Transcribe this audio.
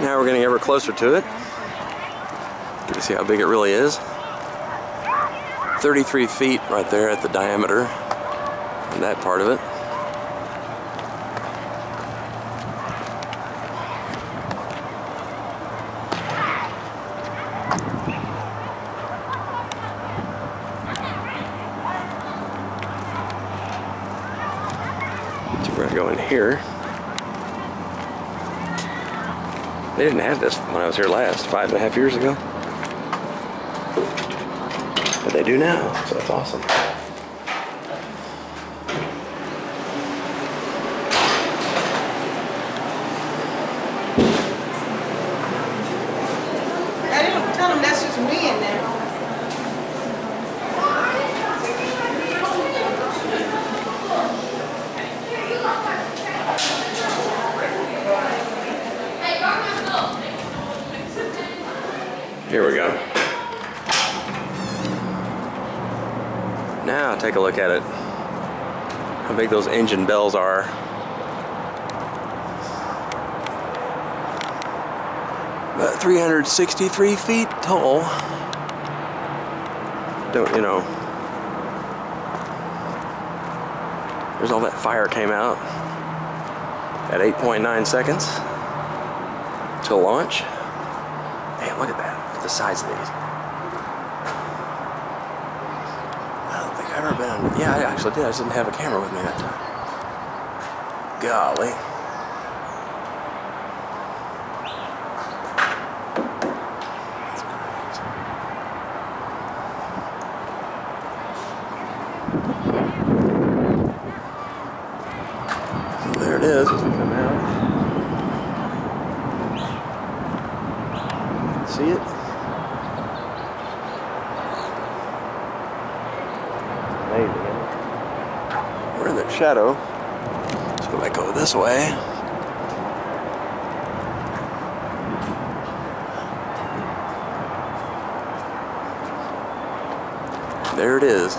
Now we're getting ever closer to it. You can see how big it really is. 33 feet right there at the diameter in that part of it. So we're gonna go in here. They didn't have this when I was here last, five and a half years ago. But they do now, so that's awesome. I didn't tell them that's just me in there. Here we go. Now take a look at it. How big those engine bells are. About 363 feet tall. Don't, you know. There's all that fire came out at 8.9 seconds to launch. Man, look at that. The size of these. I don't think I've ever been on. Yeah, I actually did. I just didn't have a camera with me that time. Golly. That's great. So there it is. Just come out. See it? Amazing, isn't it? We're in the shadow. So if I go this way. There it is.